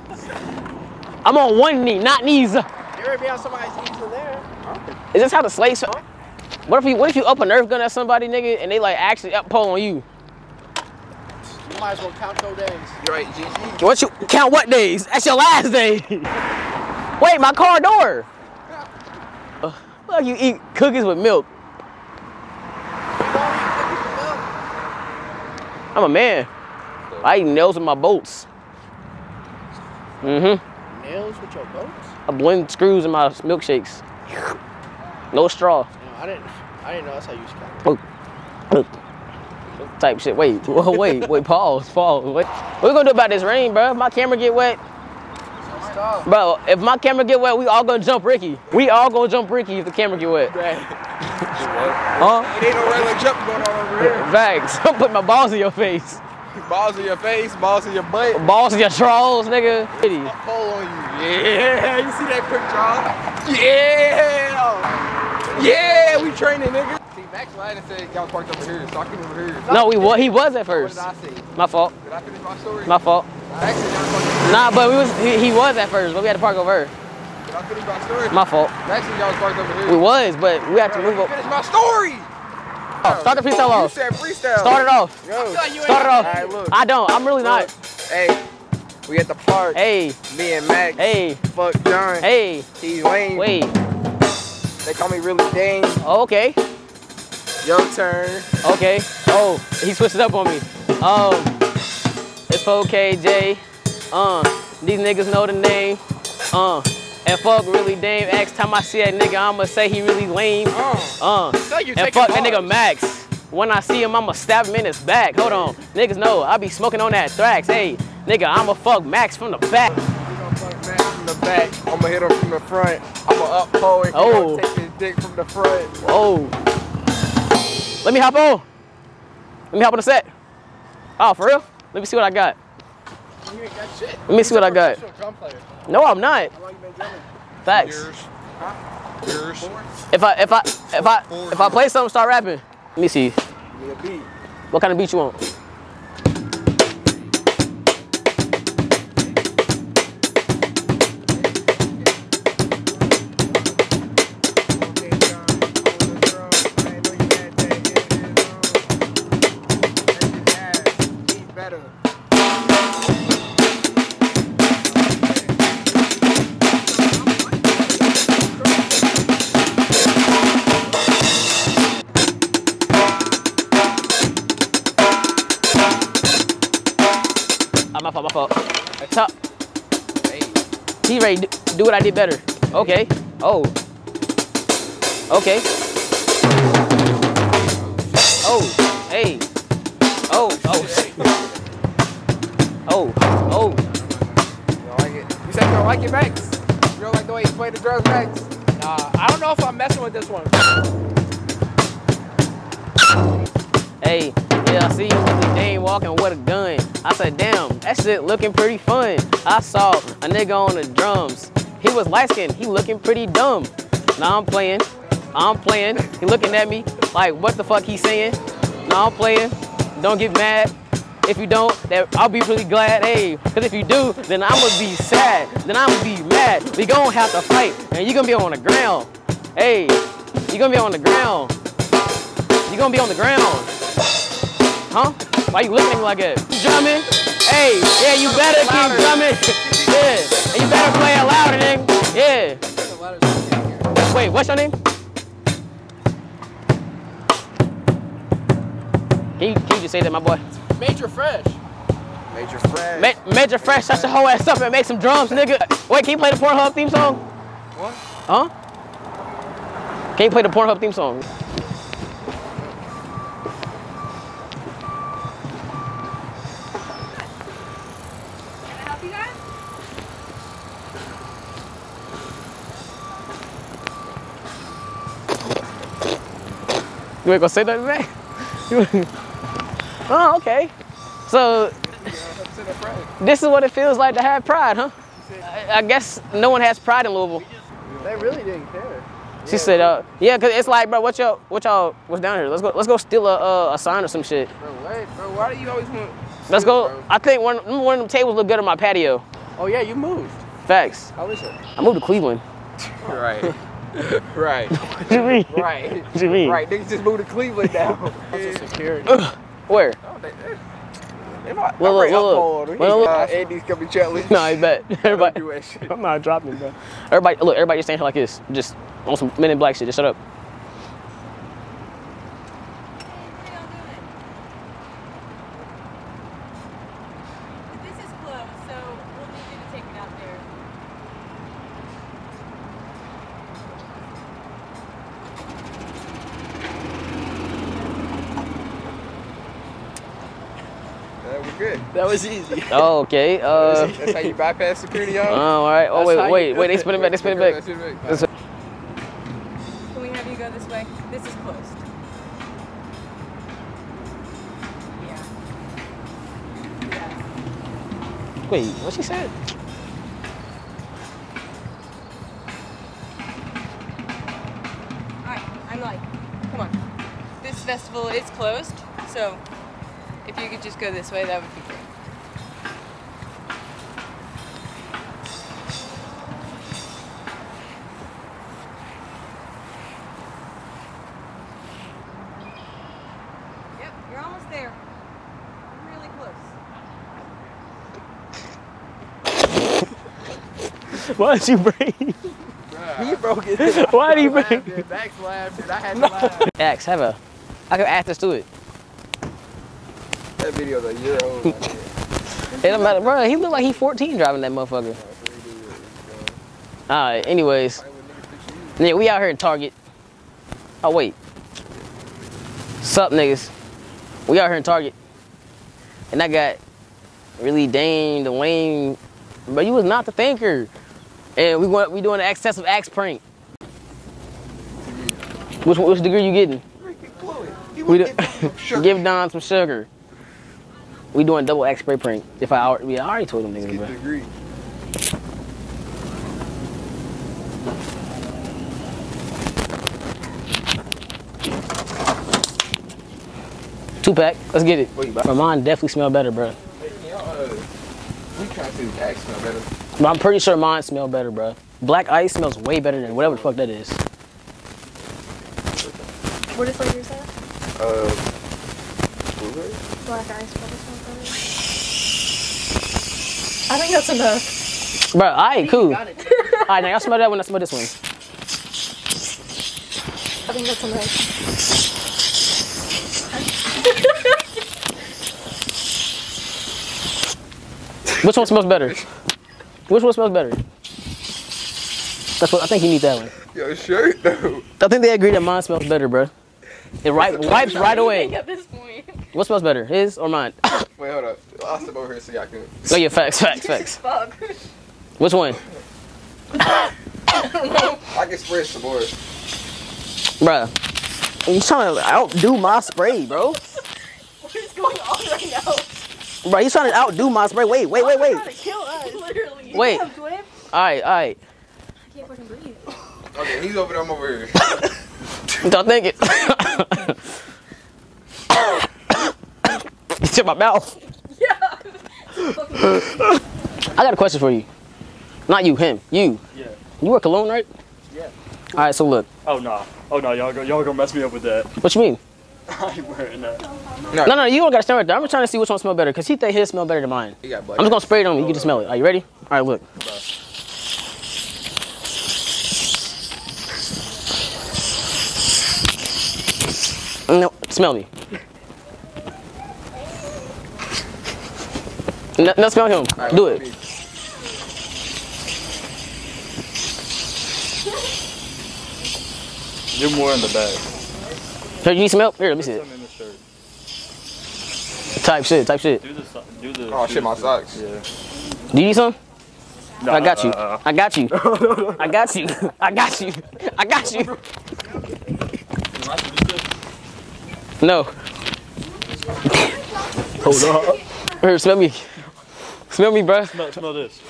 I'm on one knee, not knees. You ever be on somebody's knees in there? Is this how the slaves? What if you what if you up a nerf gun at somebody, nigga, and they like actually up pole on you? You might as well count those days. You're right, GG. What you count what days? That's your last day. Wait, my car door. Uh, Look, you eat cookies with milk. I'm a man. I eat nails with my boats. Mm-hmm. Nails with your boats? I blend screws in my milkshakes. No straw. I didn't. I didn't know that's how you count. Type shit. Wait, whoa, wait, wait, pause, pause. Wait. What we gonna do about this rain, bro? If my camera get wet, Stop. bro. If my camera get wet, we all gonna jump Ricky. We all gonna jump Ricky if the camera get wet. Huh? It ain't no regular jump going on over here. Facts. putting my balls in your face. Balls in your face, balls in your butt. Balls in your trolls, nigga. Pity. Pole on you. Yeah, you see that quick draw? Yeah! Yeah, we training, nigga. See, Max lied and said y'all parked over here, so I came over here. No, we wa- he was at What first. did I say? My fault. Did I finish my story? My fault. Max said y'all parked over Nah, but we was he, he was at first, but we had to park over. here. here. Did I finish my story? My fault. Max said y'all was parked over here. We was, but we had to move up. Finish my story! Start the freestyle off. You off. said freestyle. Start it off. Yo. Start it off. Alright, look. I don't. I'm really not. Hey, we at the park. Hey, Me and Max. hey, Fuck John. hey. He's lame. Wait. They call me really Dane. Oh, okay. Your turn. Okay. Oh, he switched it up on me. Um, it's 4KJ. Uh, these niggas know the name. Uh, and fuck really Dame. Next time I see that nigga, I'ma say he really lame. Uh, Uh, So and taking fuck that nigga Max. When I see him, I'ma stab him in his back. Hold on. Niggas know I be smoking on that thrax. Hey, nigga, I'ma fuck Max from the back. we gonna fuck Max from the back. I'ma hit him from the front. I'ma up pull it. Oh. gonna take his dick from the front. Oh. Let me hop on. Let me hop on the set. Oh, for real? Let me see what I got. You ain't got shit. Let me see what I got. Professional drum player. No, I'm not. How long you been drumming? Facts. Yours. If I if I if I if I play something, start rapping. Let me see. Give me a beat. What kind of beat you want? My fault, my fault. Top. Hey, He ready to do what I did better. Okay. Oh. Okay. Oh. Hey. Oh. Oh. Oh. Oh. you don't like it? You said you don't like it, Max? You don't like the way he played the drums, Max? Nah, I don't know if I'm messing with this one. Hey, yeah, I see you with the dame walking with a gun. I said, damn, that shit looking pretty fun. I saw a nigga on the drums. He was light skinned, he looking pretty dumb. Now I'm playing, I'm playing. He looking at me like, what the fuck he saying? Now I'm playing. Don't get mad. If you don't, then I'll be really glad. Hey, cause if you do, then I'ma be sad. Then I'ma be mad. We gon' have to fight, and you gonna be on the ground. Hey, you gonna be on the ground. You gonna be on the ground. Huh? Why you looking at me like that? You drumming? Hey, yeah, you better keep drumming. yeah, and you better play it louder, nigga. Yeah. Wait, what's your name? Can you, can you just say that, my boy? Major Fresh. Major Fresh. Ma- Major Fresh, shut your whole ass up and make some drums, nigga. Wait, can you play the Pornhub theme song? What? Huh? Can you play the Pornhub theme song? You ain't gonna say nothing back? oh, okay. So this is what it feels like to have pride, huh? I, I guess no one has pride in Louisville. They really didn't care. She said, uh, yeah, cause it's like, bro, what y'all, what y'all, what's down here? Let's go, let's go steal a, uh, a sign or some shit. Bro, what? Bro, why do you always want... Let's go. I think one, one of them tables look good on my patio. Oh yeah, you moved. Facts. How is it? I moved to Cleveland. Right. right. What you mean? Right. What you mean? Right. Niggas just moved to Cleveland now. Social security. Where? Oh, they- they- they might- Look, I'm right look, up look. on. Look, look. Uh, Andy's coming challenge. No, I bet. Everybody, do that shit. I'm not dropping, bro. Everybody, look, everybody just stand here like this. Just on some men in black shit. Just shut up. This is closed, so we'll need you to take it out there. Uh, we're good. That was easy. Oh, okay. Uh, That's how you bypass security, y'all. oh, all right. Oh, wait, wait, wait. They it. spin it back. They spin it back. Spin it back. That's- Can we have you go this way? This is closed. Yeah. Yeah. Wait, what she said? Alright, I'm like, come on. This festival is closed, so if you could just go this way, that would be close. Why did you break? he broke it. Why did he Laughed, break? dude. Max laughed, and I had to laugh. Axe, have a. I can add this to it. That video's a year old. It don't matter, bro. He looked like he 14 driving that motherfucker. Oh, All right. Anyways, yeah, we out here in Target. Oh wait. Sup, niggas? We out here in Target, and I got really Dane, Dwayne, but you was not the thinker. And we want we doing an excessive axe prank. Which which degree you getting? We do, give Don some sugar. We doing double axe spray prank. If I already, we already told them niggas, bro. degree. Two pack. Let's get it. Wait, mine definitely smell better, bro. Uh, we trying to see the axe smell better. But I'm pretty sure mine smell better, bro. Black ice smells way better than whatever the fuck that is. What is flavor is that? Uh, blueberry? Black ice probably smells better. I think that's enough. Bro, alright, cool. Got. Alright, now y'all smell that one, I smell this one. I think that's enough. Which one smells better? Which one smells better? That's what I think you need that one. Yo, shirt though. I think they agree that mine smells better, bro. It ri- wipes right away. At this point. What smells better, his or mine? Wait, hold up. I'll step over here so y'all can. oh yeah, facts, facts, facts. Fuck. Which one, I can spray some more. Bruh, You trying to outdo my spray, bro? What is going on right now? Bro, he's trying to outdo my spray. Wait, wait, wait, wait. Trying to kill us. Literally. Wait. Have Dwayne? All right, all right. I can't fucking breathe. Okay, he's over there. I'm over here. Don't think it. it's in my mouth. Yeah. I got a question for you. Not you, him. You. Yeah. You wear alone, right? Yeah. All right, so look. Oh no. Oh no, y'all go y'all gonna mess me up with that. What you mean? I ain't wearing that. No, no, you don't got to stand right there. I'm just trying to see which one smell better because he think his smell better than mine. He got. I'm just gonna spray it on you. You can just smell it. Are you ready? All right, look. No, smell me. No, no smell him. Alright, Do it. You're more in the bag. Here, you need some help? Here, let me see it. some in the shirt. Type shit, type shit. Do the so- do the. Oh shit, my socks. Yeah. Do you need some? No, I got you. uh, I got you. I got you. I got you. I got you. No. Hold up. Here, smell me. Smell me, bruh. Smell, smell this.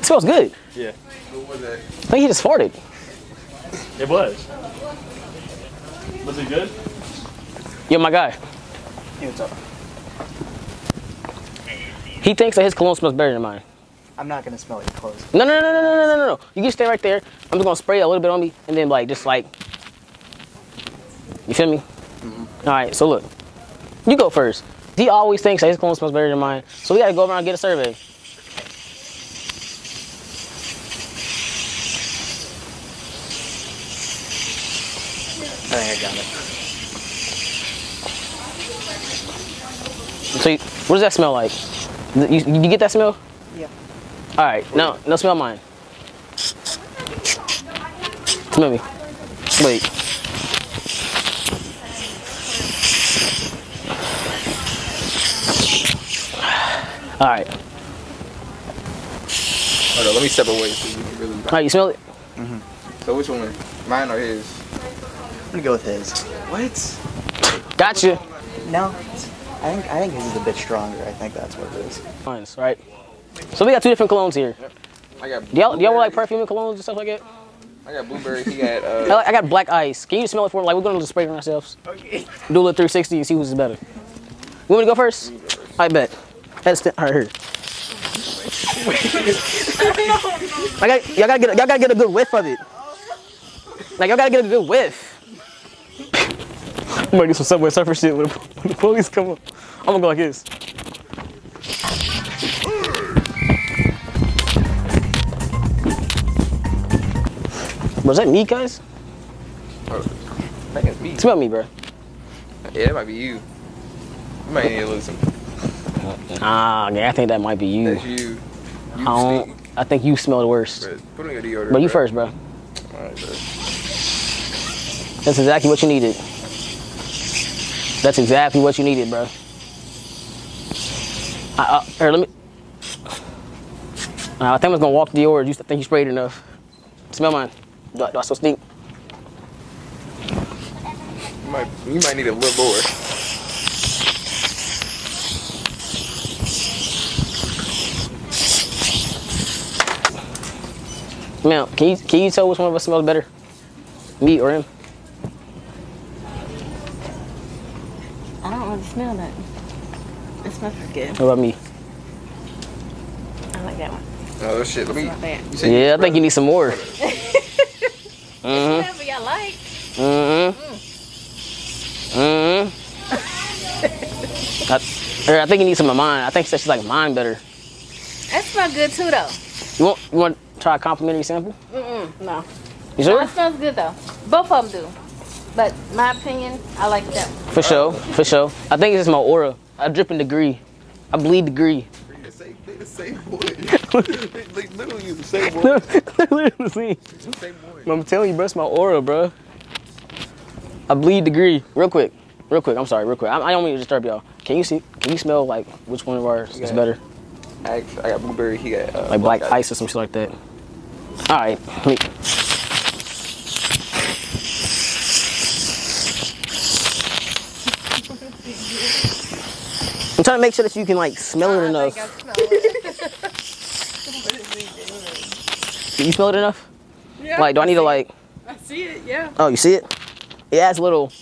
It smells good. Yeah. What was that? I think he just farted. It was. Was it good? Yo, my guy. Hey, what's up? He thinks that his cologne smells better than mine. I'm not gonna smell your clothes. No, no, no, no, no, no, no, no. You can stay right there. I'm just gonna spray a little bit on me, and then like just like, you feel me? Mm -hmm. All right. So look, you go first. He always thinks that his cologne smells better than mine, so we gotta go around and get a survey. I think I got it. So you, what does that smell like? You, you get that smell? Yeah. All right. No, no, smell mine. Smell me. Wait. All right. Hold on, let me step away so you can really. All right. You smell it? Mm-hmm. So which one? Mine or his? I'm gonna go with his. What? Gotcha. No, I think I think his is a bit stronger. I think that's what it is. Mine's right. So we got two different colognes here. I got. Do y'all, do y'all like perfume and colognes and stuff like that? I got blueberry. He got. I, Uh, like- I got black ice. Can you smell it for me? Like we're gonna just spray it on ourselves. Okay. Do a little 360 and see who's better. You want me to go first? I bet. That's the, all right, here. I got, y'all gotta get, a, y'all gotta get a good whiff of it. Like y'all gotta get a good whiff. I'm gonna do some Subway Surfer shit when the, when the police come up. I'm gonna go like this. Bro, is that me, guys? I think it's me. Smell me, bro. Yeah, that might be you. You might need to listen. Ah, yeah, I think that might be you. That's you. You I don't. stink. I think you smell the worst. Bro, Put on your deodorant. But you bro. first, bro. Alright, bro. That's exactly what you needed. That's exactly what you needed, bro. I, uh, here, let me. Uh, I think I was gonna walk the order. You think you sprayed enough? Smell mine. Do I, do I still stink? You might, you might need a little more. Man, can you can you tell which one of us smells better? Me or him? I don't really smell that. It smells pretty good. What about me? I like that one. Oh shit, let me. Not bad. You Yeah, I think you need some more. Mm-hmm. Whatever y'all like. Mm-hmm. Mm-hmm. I, or I think you need some of mine. I think she's like mine better. That smells good too though. You want you want to try a complimentary sample? Mm-mm, no. You No, sure? it smells good though. Both of them do. But my opinion, I like that one. For sure, for sure. I think it's just my aura. I drip in degree. I bleed degree. They the same, they the same boy. they, they literally use the same boy. Literally. the same boy. I'm telling you, bro, it's my aura, bro. I bleed degree. Real quick, real quick. I'm sorry, real quick. I, I don't mean to disturb y'all. Can you see? Can you smell like which one of ours is better? I, I got blueberry. He got uh, Like black ice or some shit like that. All right. let me- I'm trying to make sure that you can like smell it enough. Can you smell it enough? Yeah, Like, do I need to like? I see it, yeah. Oh, you see it? It adds a little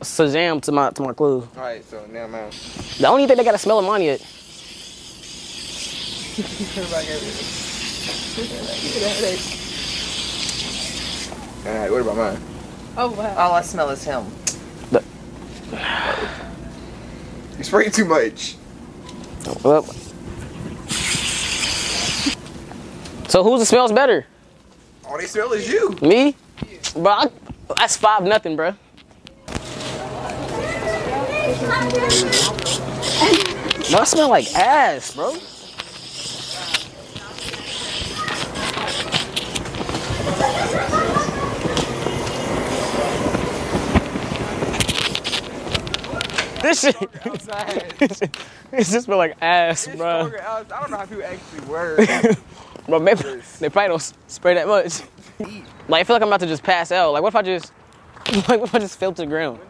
Shazam to my to my clothes. All right, so now I'm out. The only thing they got to smell of mine yet. All right, what about mine? Oh wow. All I smell is him. You spraying too much. Well. So whose smells better? All they smell is you. Me? Bro, I, that's five nothing, bro. Bro, I smell like ass, bro. This shit, it just smell like ass, It's bro. I don't know how people actually work. Bro, maybe they probably don't spray that much. Like, I feel like I'm about to just pass out. Like, what if I just, like, what if I just fell to the ground?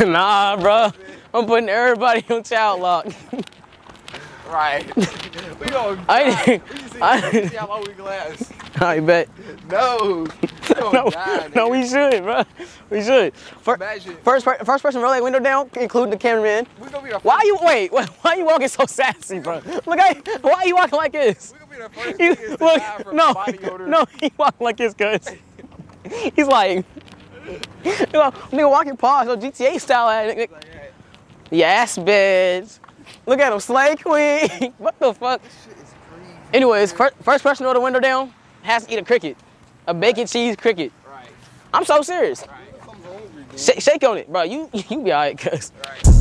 Nah, bro. I'm putting everybody on child lock. Right. we gonna. I, We see, I, see how long we last. I bet. No. No, die, no, we should, bro. We should. Fir- Imagine. First, first person roll that window down, including the cameraman. We gonna be Why first- you wait? Why why you walking so sassy, bro? Look at why are you walking like this? We gonna be the first You, niggas to die look, no, body odor. no, he walking like this, cuz. He's like, you know, nigga walking past, no GTA style. Eh, like, hey, Yes, bitch. Look at him, slay queen. what the fuck? shit is crazy. Anyways, first, first person roll the window down has to eat a cricket, a bacon cheese cricket. Right. I'm so serious. Right. Shake, shake on it, bro. You you be alright, cuz. Right.